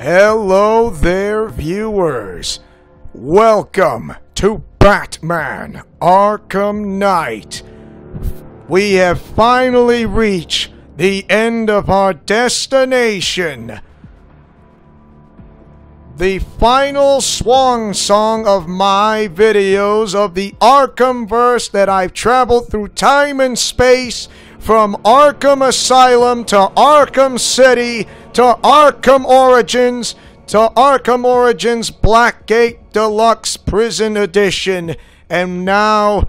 Hello there, viewers. Welcome to Batman Arkham Knight. We have finally reached the end of our destination. The final swan song of my videos of the Arkhamverse that I've traveled through time and space from Arkham Asylum to Arkham City to Arkham Origins to Arkham Origins Blackgate Deluxe Prison Edition. And now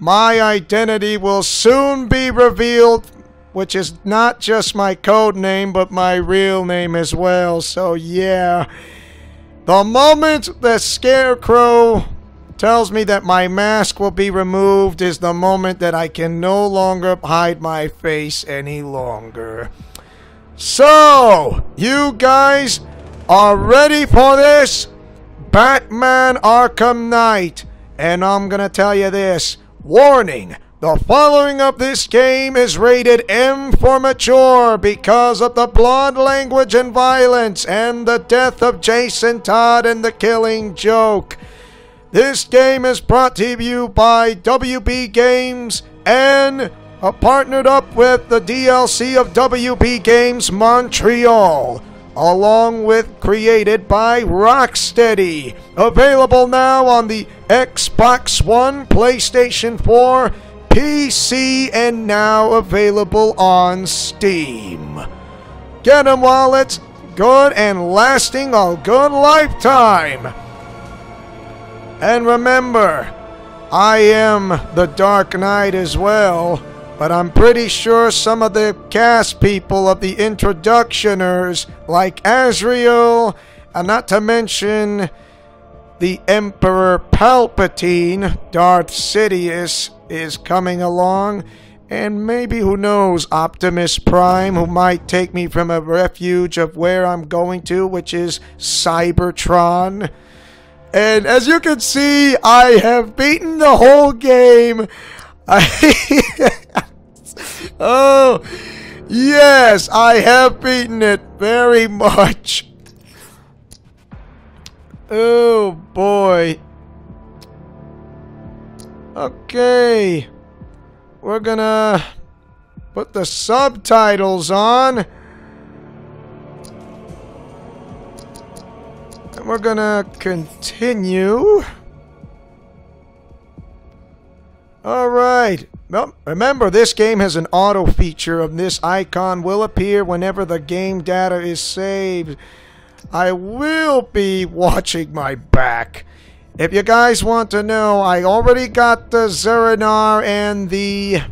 my identity will soon be revealed, which is not just my code name, but my real name as well. So, yeah. The moment the Scarecrow tells me that my mask will be removed is the moment that I can no longer hide my face any longer. So, you guys are ready for this? Batman Arkham Knight. And I'm gonna tell you this. Warning! The following of this game is rated M for mature because of the blood language and violence and the death of Jason Todd and the killing joke. This game is brought to you by WB Games and uh, partnered up with the DLC of WB Games Montreal, along with created by Rocksteady. Available now on the Xbox One, PlayStation 4, PC, and now available on Steam. Get them while it's good and lasting a good lifetime. And remember, I am the Dark Knight as well, but I'm pretty sure some of the cast people of the introductioners, like Azrael, and not to mention the Emperor Palpatine, Darth Sidious, is coming along. And maybe, who knows, Optimus Prime, who might take me from a refuge of where I'm going to, which is Cybertron. And as you can see, I have beaten the whole game. I oh, yes, I have beaten it very much. Oh, boy. Okay. We're gonna put the subtitles on. And we're gonna continue. Alright. Well, remember, this game has an auto feature of this icon will appear whenever the game data is saved. I will be watching my back. If you guys want to know, I already got the Zur-En-Arrh and the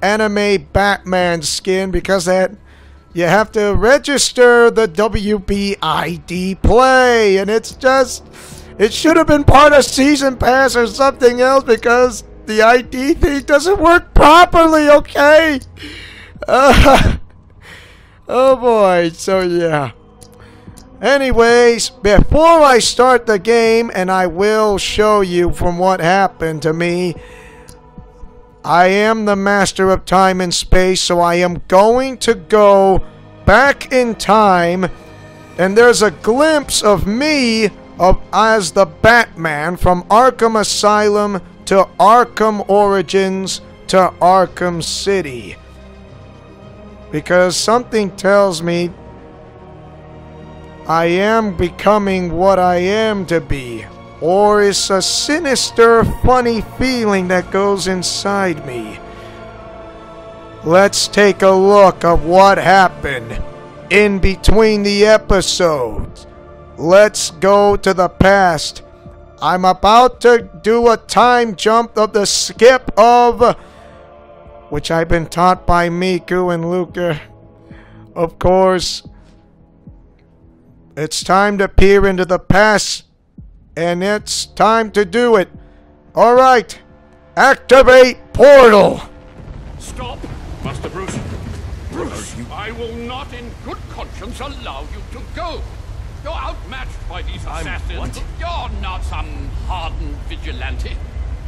anime Batman skin because that you have to register the WBID play and it's just it should have been part of season pass or something else because the ID thing doesn't work properly, okay? Uh, oh boy, so yeah. Anyways, before I start the game, and I will show you from what happened to me, I am the master of time and space, so I am going to go back in time, and there's a glimpse of me of as the Batman from Arkham Asylum to Arkham Origins to Arkham City. Because something tells me I am becoming what I am to be. Or it's a sinister, funny feeling that goes inside me. Let's take a look of what happened in between the episodes. Let's go to the past I'm about to do a time jump of the skip of which I've been taught by Miku and Luka. Of course, it's time to peer into the past, and it's time to do it. All right, activate portal. Stop, Master Bruce. Bruce, I will not in good conscience allow you to go. You're outmatched by these assassins. what? You're not some hardened vigilante.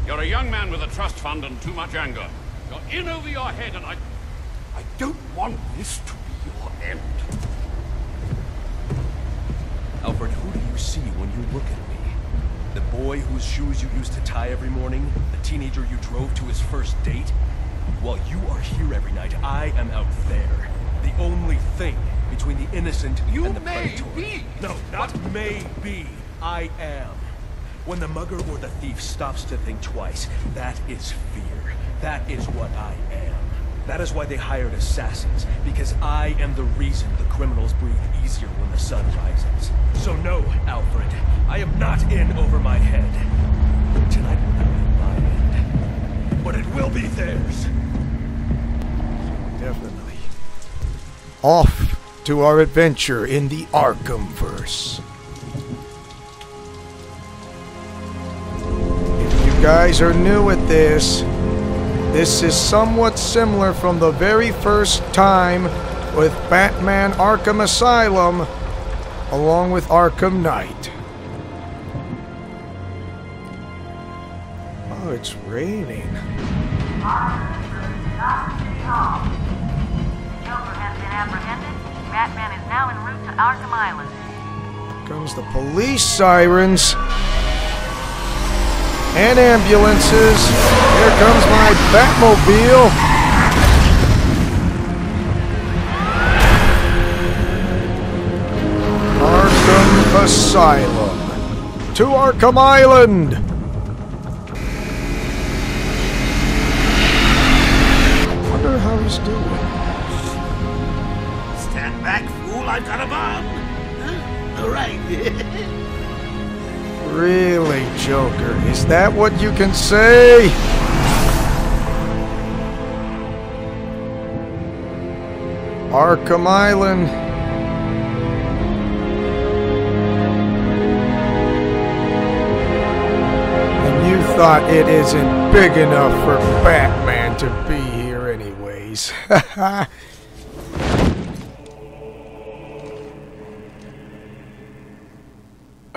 You're a young man with a trust fund and too much anger. You're in over your head, and I... I don't want this to be your end. Alfred, who do you see when you look at me? The boy whose shoes you used to tie every morning? The teenager you drove to his first date? While you are here every night, I am out there. The only thing between the innocent You and the may predatory. be. No, not may be. I am. When the mugger or the thief stops to think twice, that is fear. That is what I am. That is why they hired assassins, because I am the reason the criminals breathe easier when the sun rises. So no, Alfred, I am not in over my head. Tonight will not be my end, but it will be theirs. Definitely. Off to our adventure in the Arkhamverse. If you guys are new at this, this is somewhat similar from the very first time with Batman Arkham Asylum along with Arkham Knight. Oh, it's raining. Is now en route to Arkham Island. comes the police sirens and ambulances. Here comes my Batmobile. Arkham Asylum to Arkham Island. Got a! Huh? All right. Really, Joker? Is that what you can say? Arkham Island. And you thought it isn't big enough for Batman to be here, anyways.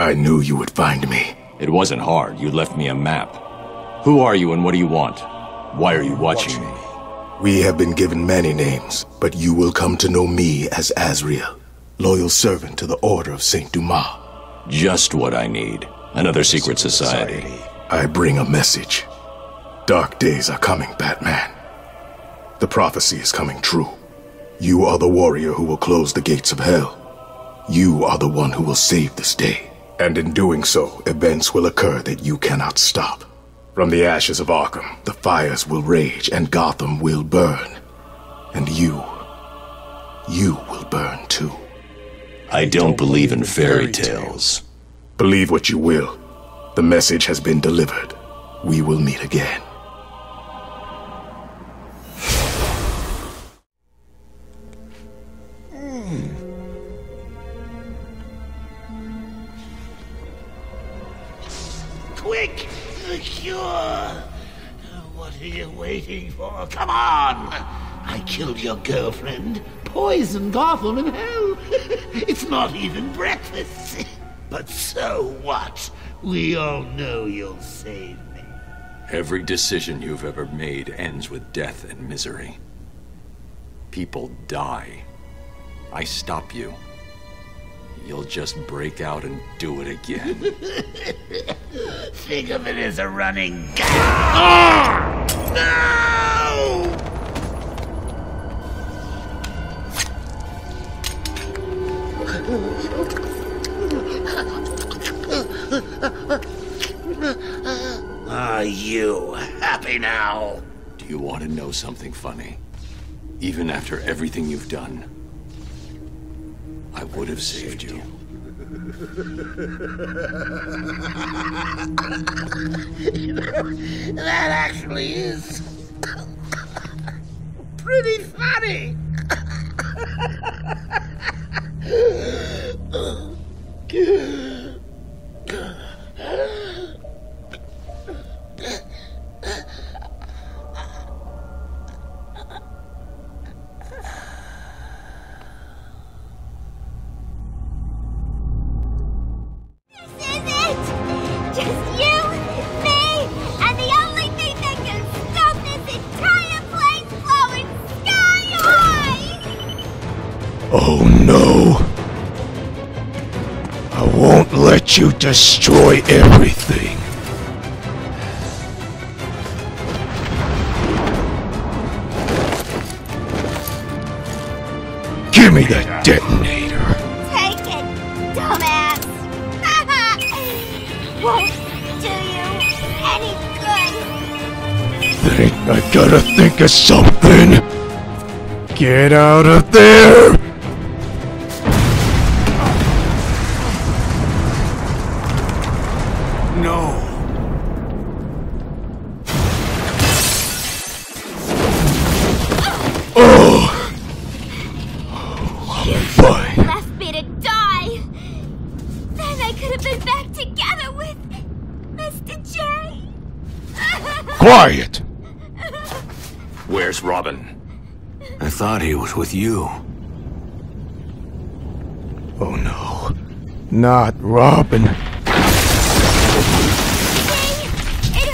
I knew you would find me. It wasn't hard. You left me a map. Who are you and what do you want? Why are you watching me? We have been given many names, but you will come to know me as Azrael, loyal servant to the Order of Saint Dumas. Just what I need. Another secret society. I bring a message. Dark days are coming, Batman. The prophecy is coming true. You are the warrior who will close the gates of hell. You are the one who will save this day. And in doing so, events will occur that you cannot stop. From the ashes of Arkham, the fires will rage and Gotham will burn. And you, you will burn too. I don't believe in fairy tales. Believe what you will. The message has been delivered. We will meet again. Quick! The cure! What are you waiting for? Come on! I killed your girlfriend, poisoned Gotham in hell. it's not even breakfast. But so what? We all know you'll save me. Every decision you've ever made ends with death and misery. People die. I stop you. You'll just break out and do it again. Think of it as a running gag. Ah! No! Are you happy now? Do you want to know something funny? Even after everything you've done, I would have saved you. That actually is pretty funny. High! won't let you destroy everything. Give me the detonator. Take it, dumbass. Won't do you any good. Think I gotta think of something. Get out of there! I thought he was with you. Oh no. Not Robin. It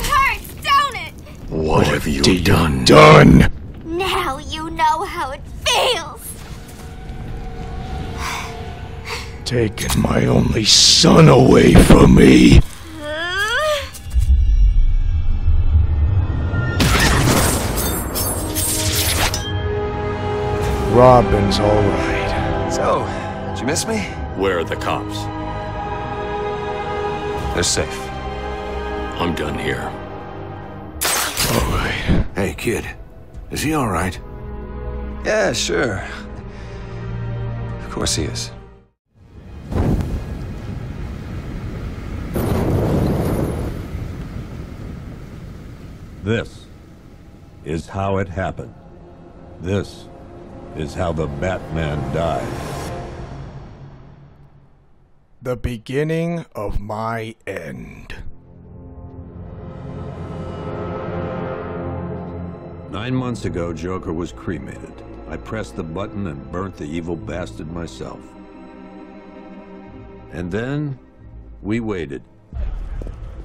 hurts, don't it? What, have you done? Done! Now you know how it feels. Taking my only son away from me. Robin's alright. So, did you miss me? Where are the cops? They're safe. I'm done here. Alright. Hey, kid. Is he all right? Yeah, sure. Of course he is. This is how it happened. This is how the Batman died. The beginning of my end. Nine months ago, Joker was cremated. I pressed the button and burnt the evil bastard myself. And then, we waited.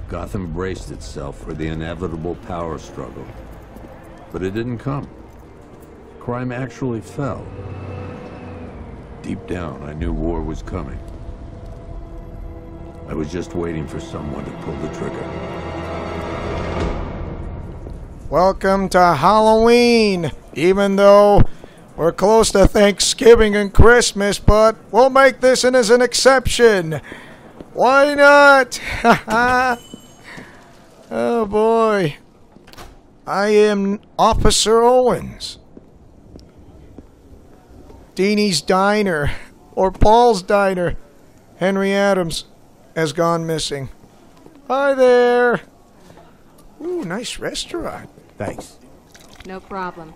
Gotham braced itself for the inevitable power struggle. But it didn't come. Crime actually fell. Deep down, I knew war was coming. I was just waiting for someone to pull the trigger. Welcome to Halloween! Even though we're close to Thanksgiving and Christmas, but we'll make this in as an exception. Why not? oh boy. I am Officer Owens. Deanie's Diner, or Paul's Diner. Henry Adams has gone missing. Hi there. Ooh, nice restaurant. Thanks. No problem.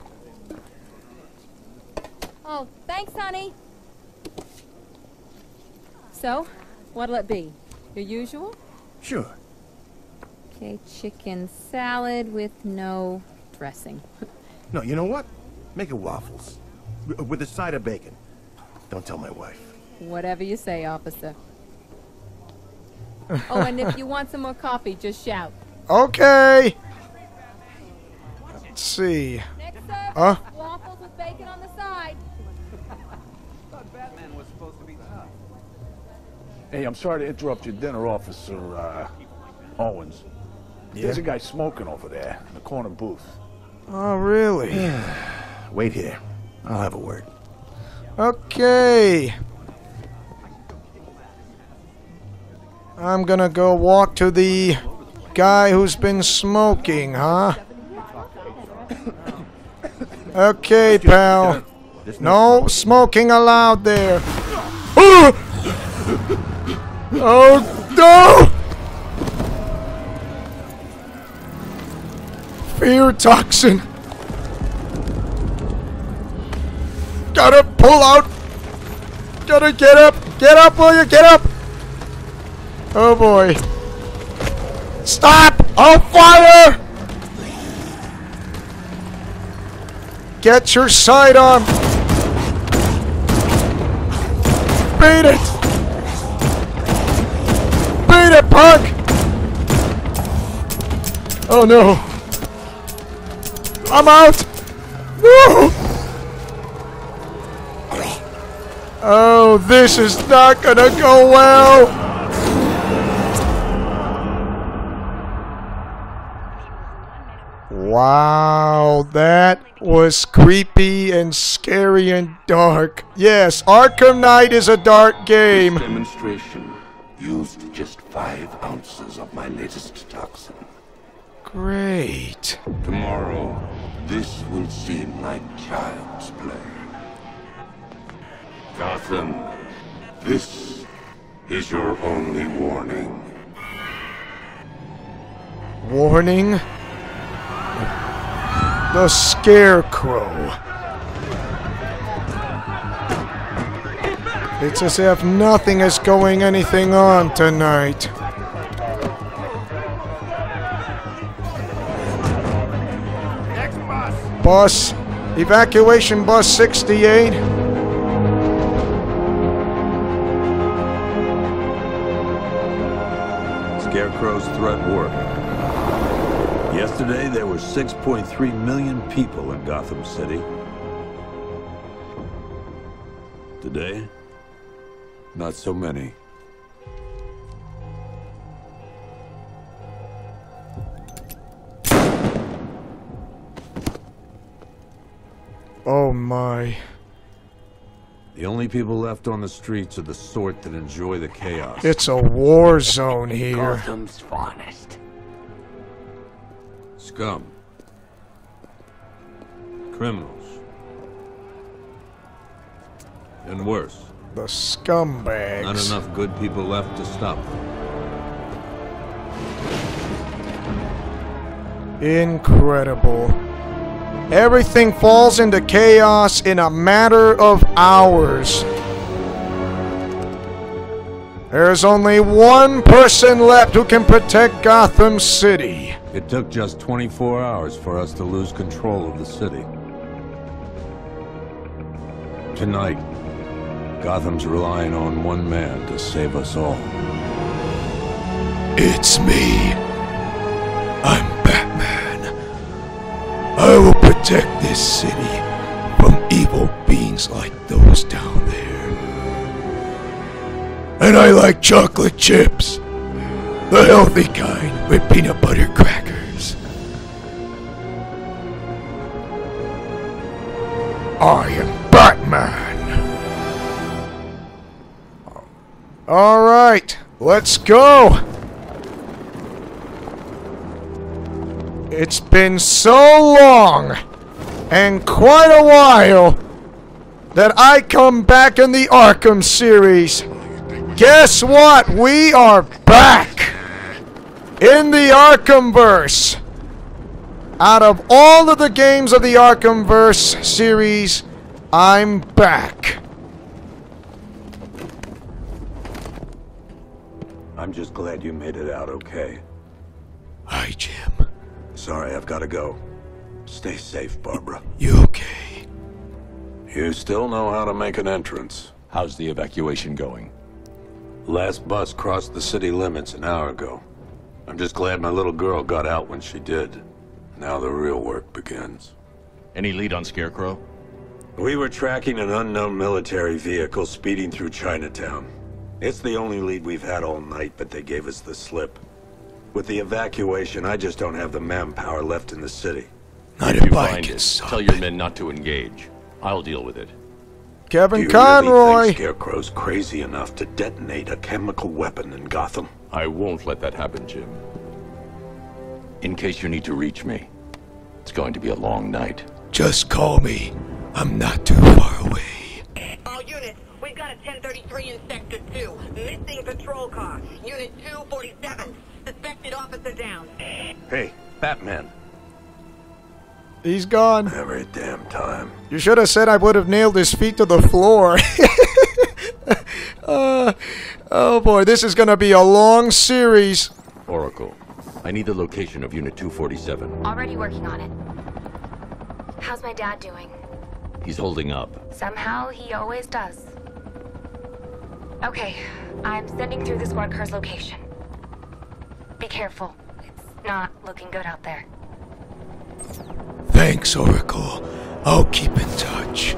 Oh, thanks, honey. So, what'll it be? Your usual? Sure. Okay, chicken salad with no dressing. No, you know what? Make it waffles. W- With a side of bacon. Don't tell my wife. Whatever you say, officer. oh, and if you want some more coffee, just shout. Okay. Let's see. Next service, Huh? waffles with bacon on the side. Hey, I'm sorry to interrupt your dinner, Officer uh, Owens. There's a guy smoking over there in the corner booth. Oh, really? Wait here. I'll have a word. Okay. I'm gonna go walk to the guy who's been smoking, huh? Okay, pal. No smoking allowed there. Oh no! Fear toxin. Gotta pull out. Gotta get up. Get up, will you? Get up. Oh boy. Stop! On fire! Get your sidearm. Beat it. Beat it, punk. Oh no. I'm out. No. Oh, this is not gonna go well! Wow, that was creepy and scary and dark. Yes, Arkham Knight is a dark game. This demonstration used just five ounces of my latest toxin. Great. Tomorrow, this will seem like child's play. Gotham, this is your only warning. Warning? The Scarecrow. It's as if nothing is going anything on tonight. Next bus. Bus, evacuation bus 68. Scarecrow's threat worked. Yesterday, there were 6.3 million people in Gotham City. Today, not so many. Oh my. The only people left on the streets are the sort that enjoy the chaos. It's a war zone here. Gotham's finest. Scum. Criminals. And worse. The scumbags. Not enough good people left to stop them. Incredible. Everything falls into chaos in a matter of hours. There's only one person left who can protect Gotham City. It took just 24 hours for us to lose control of the city. Tonight, Gotham's relying on one man to save us all. It's me. Protect this city from evil beings like those down there. And I like chocolate chips. The healthy kind with peanut butter crackers. I am Batman. All right, let's go. It's been so long and quite a while that I come back in the Arkham series. Guess what? We are back in the Arkhamverse. Out of all of the games of the Arkhamverse series, I'm back. I'm just glad you made it out okay. Hi, Jim. Sorry, I've got to go. Stay safe, Barbara. You okay? You still know how to make an entrance. How's the evacuation going? Last bus crossed the city limits an hour ago. I'm just glad my little girl got out when she did. Now the real work begins. Any lead on Scarecrow? We were tracking an unknown military vehicle speeding through Chinatown. It's the only lead we've had all night, but they gave us the slip. With the evacuation, I just don't have the manpower left in the city. Not If if you I find can it, stop tell your men not to engage. I'll deal with it. Kevin you Conroy. really think Scarecrow's crazy enough to detonate a chemical weapon in Gotham? I won't let that happen, Jim. In case you need to reach me, it's going to be a long night. Just call me. I'm not too far away. All units, we've got a 1033 in Sector 2. Missing patrol car. Unit 247. Suspected officer down. Hey, Batman. He's gone. Every damn time. You should have said I would have nailed his feet to the floor. uh, oh boy, this is going to be a long series. Oracle, I need the location of Unit 247. Already working on it. How's my dad doing? He's holding up. Somehow he always does. Okay, I'm sending through the squad car's location. Be careful. It's not looking good out there. Thanks, Oracle. I'll keep in touch.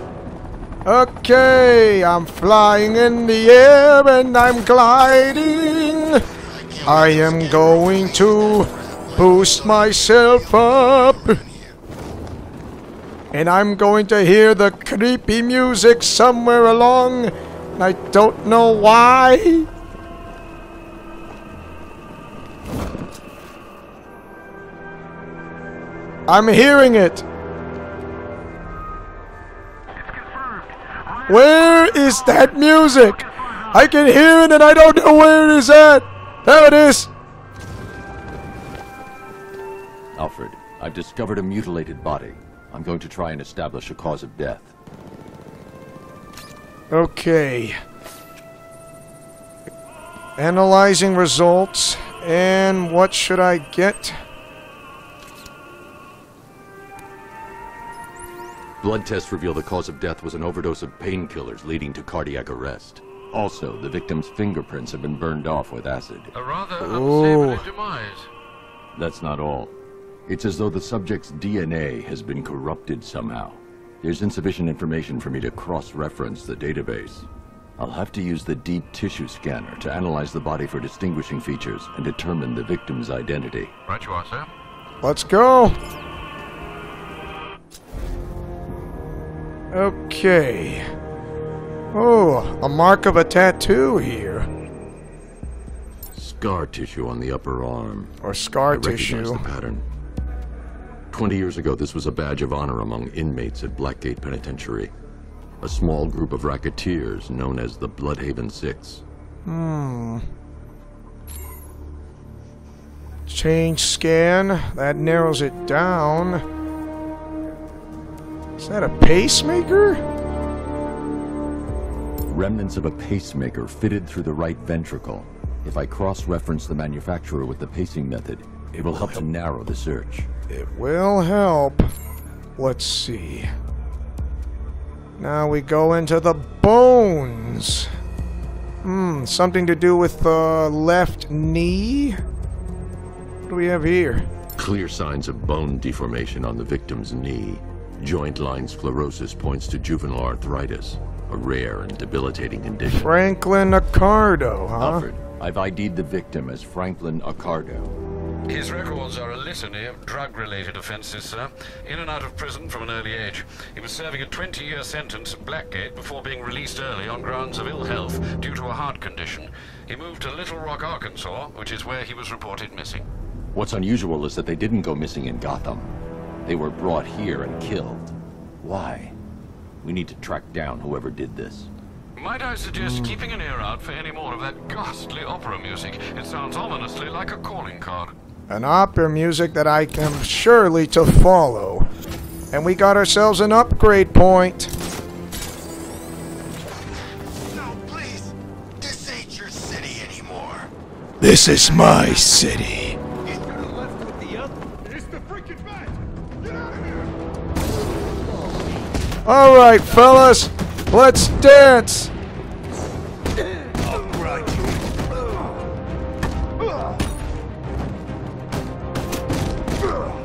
Okay, I'm flying in the air and I'm gliding. I am going to boost myself up. And I'm going to hear the creepy music somewhere along. I don't know why. I'm hearing it. Where is that music? I can hear it and I don't know where it is at. There it is. Alfred, I've discovered a mutilated body. I'm going to try and establish a cause of death. Okay. Analyzing results. And what should I get? Blood tests reveal the cause of death was an overdose of painkillers leading to cardiac arrest. Also, the victim's fingerprints have been burned off with acid. A rather Oh. unsavory demise. That's not all. It's as though the subject's DNA has been corrupted somehow. There's insufficient information for me to cross-reference the database. I'll have to use the deep tissue scanner to analyze the body for distinguishing features and determine the victim's identity. Right you are, sir. Let's go. Okay. Oh, a mark of a tattoo here. Scar tissue on the upper arm. Or scar I recognize tissue. the pattern. Twenty years ago, this was a badge of honor among inmates at Blackgate Penitentiary. A small group of racketeers known as the Bloodhaven Six. Hmm. Change scan. That narrows it down. Is that a pacemaker? Remnants of a pacemaker fitted through the right ventricle. If I cross-reference the manufacturer with the pacing method, it will help to narrow the search. It will help. Let's see. Now we go into the bones. Hmm, something to do with the left knee? What do we have here? Clear signs of bone deformation on the victim's knee. Joint line sclerosis points to juvenile arthritis, a rare and debilitating condition. Franklin Accardo, huh? Alfred, I've ID'd the victim as Franklin Accardo. His records are a litany of drug-related offenses, sir. In and out of prison from an early age. He was serving a 20-year sentence at Blackgate before being released early on grounds of ill health due to a heart condition. He moved to Little Rock, Arkansas, which is where he was reported missing. What's unusual is that they didn't go missing in Gotham. They were brought here and killed. Why? We need to track down whoever did this. Might I suggest keeping an ear out for any more of that ghastly opera music? It sounds ominously like a calling card. An opera music that I am surely to follow. And we got ourselves an upgrade point. No, please. This ain't your city anymore. This is my city. All right, fellas, let's dance.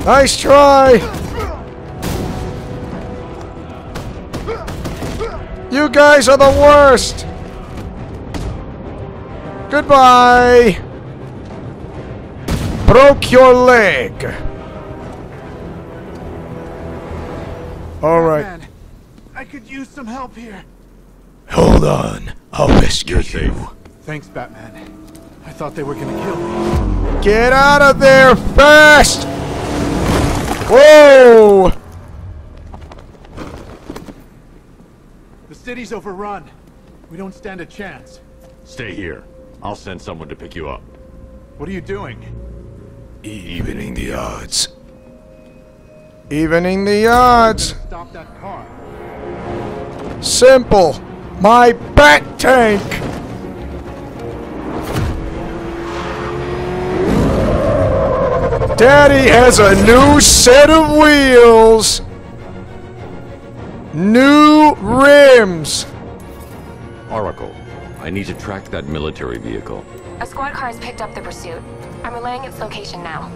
Nice try. You guys are the worst. Goodbye. Broke your leg. All right. Man, I could use some help here. Hold on. I'll rescue you. Thanks, Batman. I thought they were gonna kill me. Get out of there fast! Whoa! The city's overrun. We don't stand a chance. Stay here. I'll send someone to pick you up. What are you doing? Evening the odds. Evening the odds. Stop that car. Simple. My bat tank. Daddy has a new set of wheels. New rims. Oracle, I need to track that military vehicle. A squad car has picked up the pursuit. I'm relaying its location now.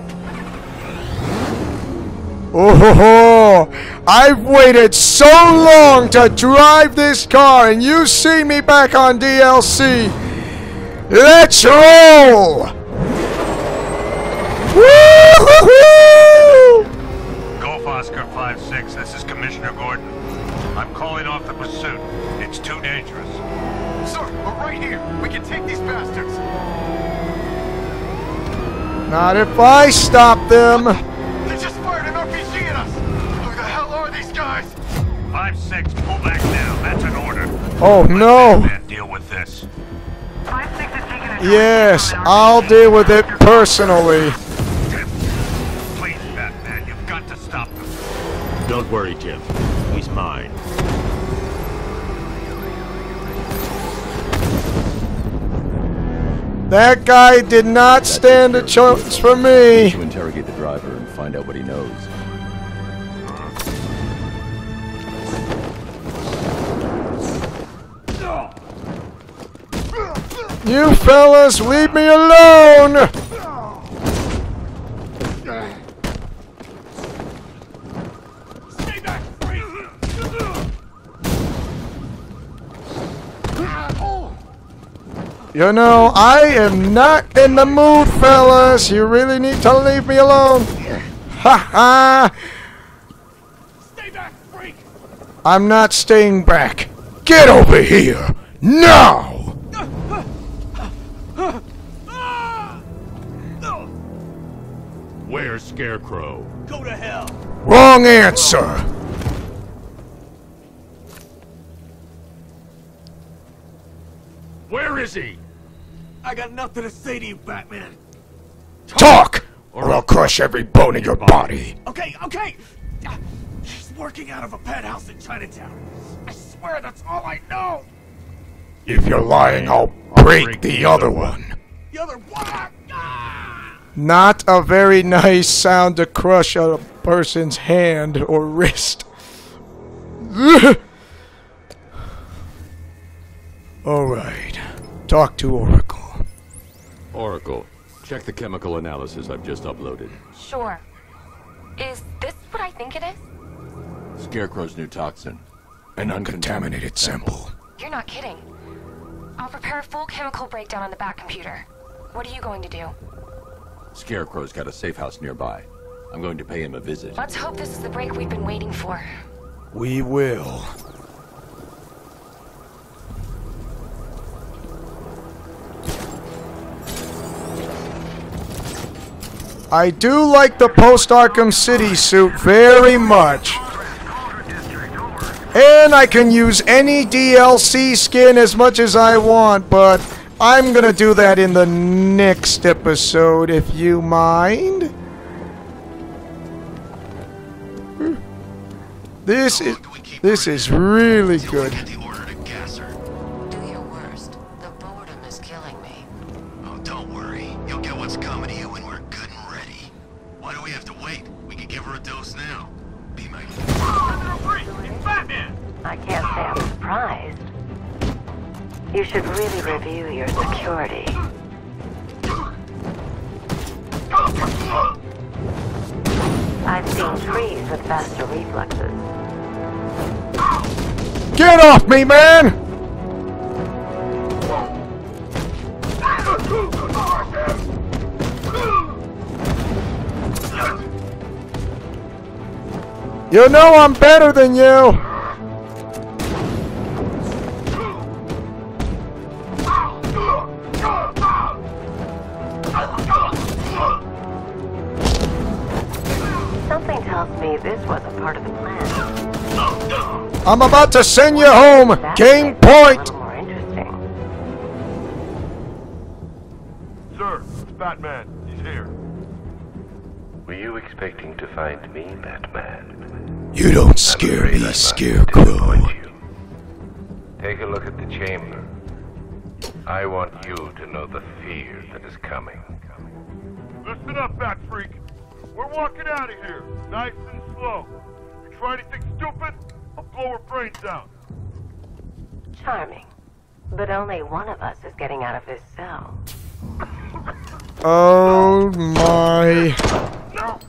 Oh, ho, ho. I've waited so long to drive this car, and you see me back on DLC. Let's roll! Woo-hoo-hoo! Golf Oscar 5-6, this is Commissioner Gordon. I'm calling off the pursuit. It's too dangerous. Sir, we're right here. We can take these bastards. Not if I stop them. Oh no. Man, deal with this. Yes, I'll deal with it personally. Please, Batman, you've got to stop them. Don't worry, Jim. He's mine. That guy did not stand a chance for me. To interrogate the driver and find out what he knows. You fellas, leave me alone! You know, I am not in the mood, fellas. You really need to leave me alone. Ha ha! I'm not staying back. Get over here! Now! Scarecrow? Go to hell. Wrong answer! Where is he? I got nothing to say to you, Batman. Talk! Or I'll crush every bone in your body. Okay, okay. She's working out of a penthouse in Chinatown. I swear that's all I know. If you're lying, I'll break the other one. The other one. Ah! Not a very nice sound to crush a person's hand or wrist. Alright. Talk to Oracle. Oracle, check the chemical analysis I've just uploaded. Sure. Is this what I think it is? Scarecrow's new toxin. An uncontaminated sample. You're not kidding. I'll prepare a full chemical breakdown on the back computer. What are you going to do? Scarecrow's got a safe house nearby. I'm going to pay him a visit. Let's hope this is the break we've been waiting for. We will. I do like the post Arkham City suit very much. And I can use any DLC skin as much as I want, but I'm gonna do that in the next episode, if you mind. This is this is really good. Me, man! You know I'm better than you! I'm about to send you home! Game point! Sir, it's Batman. He's here. Were you expecting to find me, Batman? You don't scare me, Scarecrow. Take a look at the chamber. I want you to know the fear that is coming. Listen up, Bat Freak. We're walking out of here, nice and slow. You try anything stupid, I'll blow her brains out. Charming. But only one of us is getting out of this cell. Oh my. No,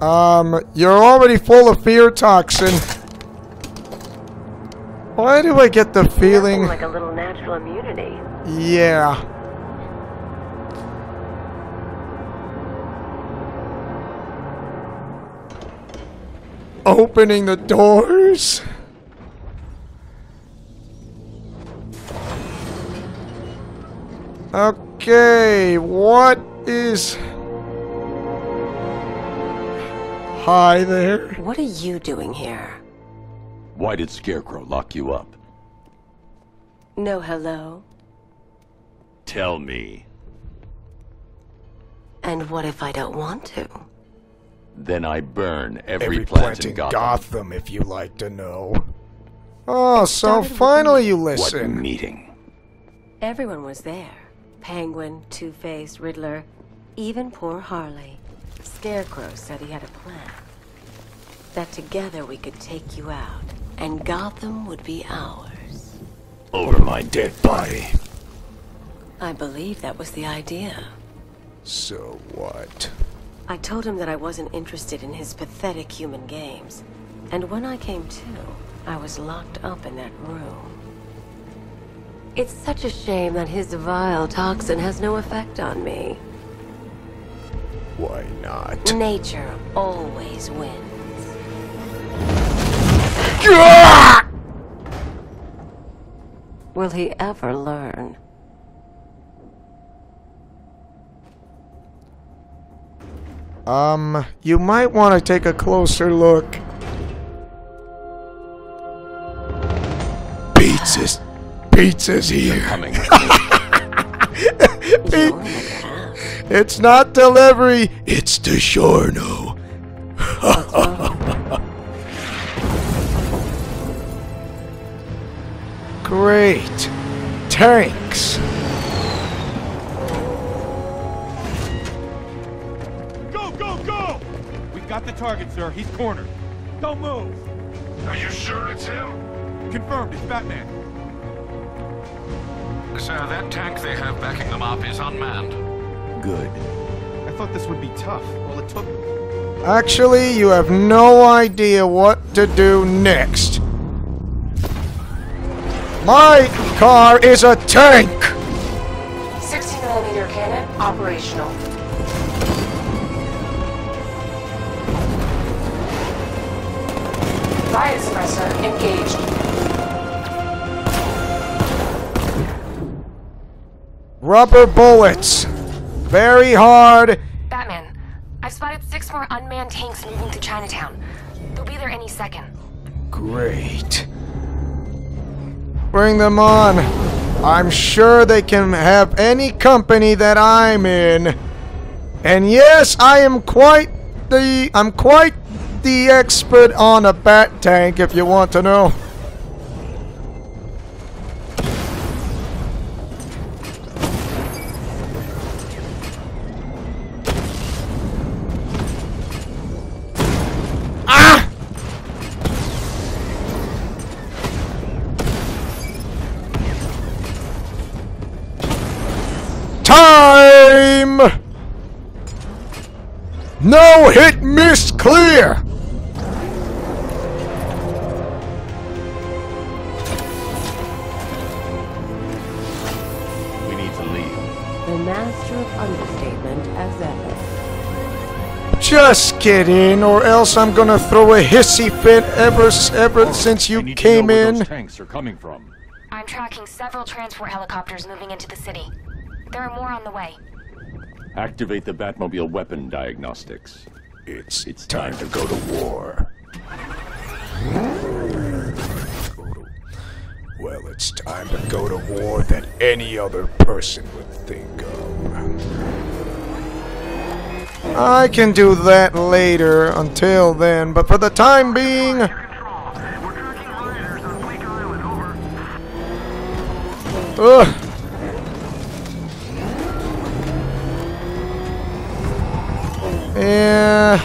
no! Um, you're already full of fear toxin. Why do I get the feeling? Like a little natural immunity. Yeah. Opening the doors. Okay, what is. Hi there. What are you doing here? Why did Scarecrow lock you up? No hello. Tell me. And what if I don't want to? Then I burn every, Every plant, plant in in Gotham. Gotham, if you like to know. Oh, so finally you listen. What meeting? Everyone was there. Penguin, Two-Face, Riddler, even poor Harley. Scarecrow said he had a plan. That together we could take you out, and Gotham would be ours. Over my dead body. I believe that was the idea. So what? I told him that I wasn't interested in his pathetic human games. And when I came to, I was locked up in that room. It's such a shame that his vile toxin has no effect on me. Why not? Nature always wins. Will he ever learn? Um, you might want to take a closer look. Pizza's pizza's here. Coming. It's not delivery, it's DiGiorno. Great. Tanks. Target, sir. He's cornered. Don't move. Are you sure it's him? Confirmed. It's Batman. Sir, that tank they have backing them up is unmanned. Good. I thought this would be tough. Well, it took. Actually, you have no idea what to do next. My car is a tank! 60 millimeter cannon operational. Riot suppressor engaged. Rubber bullets. Very hard. Batman, I've spotted six more unmanned tanks moving to Chinatown. They'll be there any second. Great. Bring them on. I'm sure they can have any company that I'm in. And yes, I am quite the I'm quite the expert on a bat tank if you want to know. Ah! Time! No hit miss clear! Just kidding, or else I'm gonna throw a hissy fit ever ever since you came in. tanks are coming from. I'm tracking several transport helicopters moving into the city. There are more on the way. Activate the Batmobile weapon diagnostics. It's it's time to go to war. Well, it's time to go to war than any other person would think of. I can do that later, until then, but for the time being... Ugh. Yeah.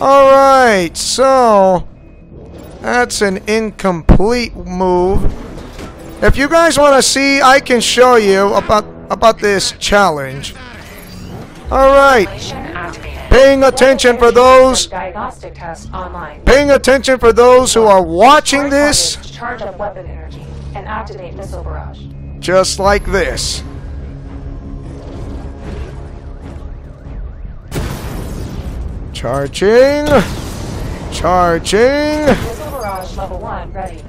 Alright, so... That's an incomplete move. If you guys want to see, I can show you about about this challenge. Alright. Paying attention for those paying attention for those who are watching this Charge up weapon energy and activate missile barrage. just like this. Charging. Charging. Missile barrage level one ready.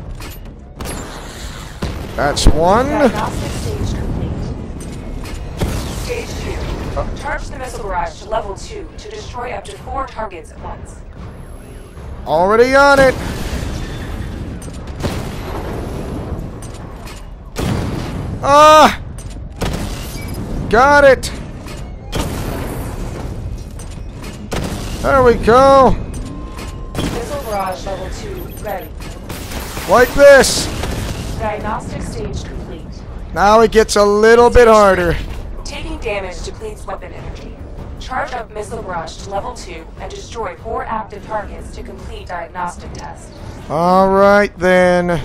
That's one. Charge the missile barrage to level two to destroy up to four targets at once. Already on it. Ah! Got it. There we go. Missile barrage level two ready. Like this. Diagnostic stage complete. Now it gets a little bit harder. Damage depletes weapon energy. Charge up missile barrage to level two and destroy four active targets to complete diagnostic test. Alright then.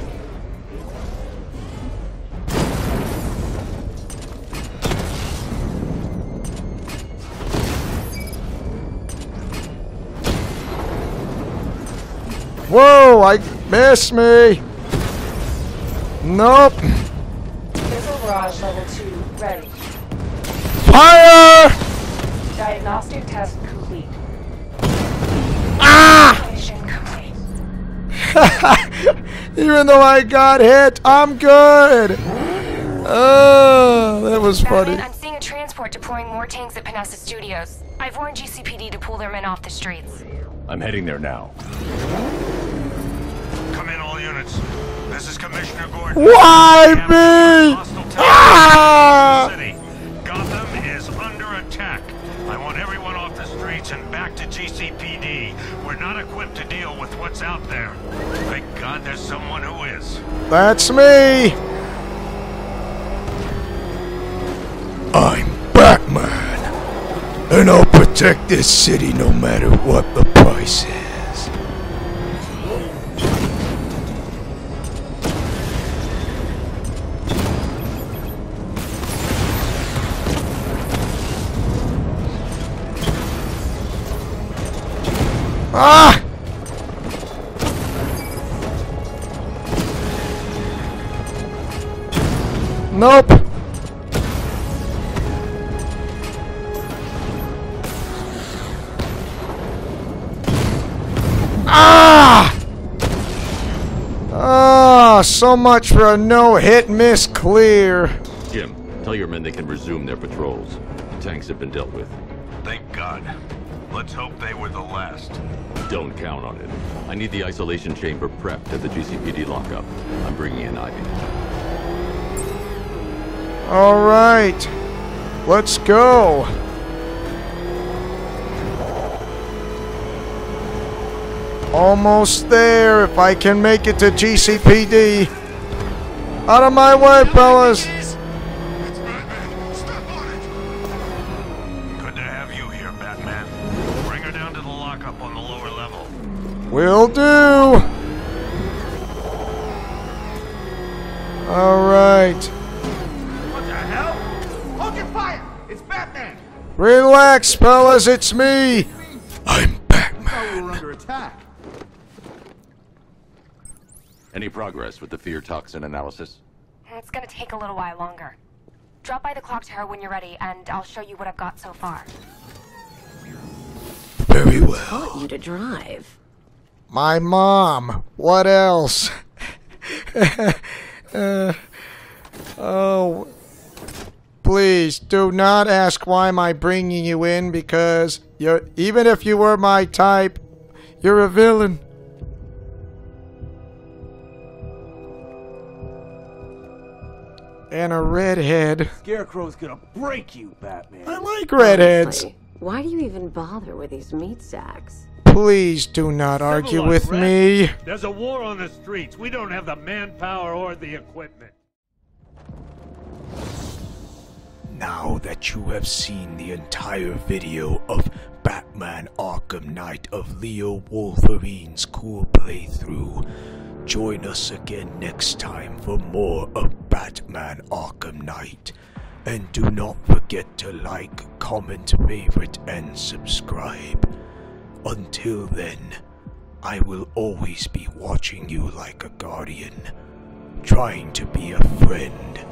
Whoa, I missed me. Nope. Missile barrage level two ready. Fire! Diagnostic test complete. Ah! Even though I got hit, I'm good. Oh, that was funny. Batman, I'm seeing a transport deploying more tanks at Panessa Studios. I've warned GCPD to pull their men off the streets. I'm heading there now. Come in, all units. This is Commissioner Gordon. Why me? Ah! City. Gotham GCPD. We're not equipped to deal with what's out there. Thank God there's someone who is. That's me. I'm Batman, and I'll protect this city no matter what the price is. Ah! Nope. Ah! Ah, so much for a no-hit miss clear. Jim, tell your men they can resume their patrols. The tanks have been dealt with. Thank God. Let's hope they were the last. Don't count on it. I need the isolation chamber prepped at the GCPD lockup. I'm bringing in Ivy. All right. Let's go. Almost there if I can make it to GCPD. Out of my way, fellas. Will do. All right. What the hell? Hold your fire! It's Batman! Relax, fellas. It's me. I thought we were under attack. Any progress with the fear toxin analysis? It's gonna take a little while longer. Drop by the clock tower when you're ready, and I'll show you what I've got so far. Very well. Taught you to drive. My mom. What else? Uh, oh. Please do not ask why am I bringing you in because you're even if you were my type, you're a villain. And a redhead. Scarecrow's gonna break you, Batman. I like redheads. Honestly, why do you even bother with these meat sacks? Please do not argue with me. There's a war on the streets. We don't have the manpower or the equipment. Now that you have seen the entire video of Batman Arkham Knight of Leo Wolverine's cool playthrough, join us again next time for more of Batman Arkham Knight. And do not forget to like, comment, favorite, and subscribe. Until then, I will always be watching you like a guardian, trying to be a friend.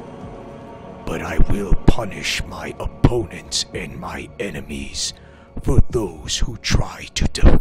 But I will punish my opponents and my enemies for those who try to defeat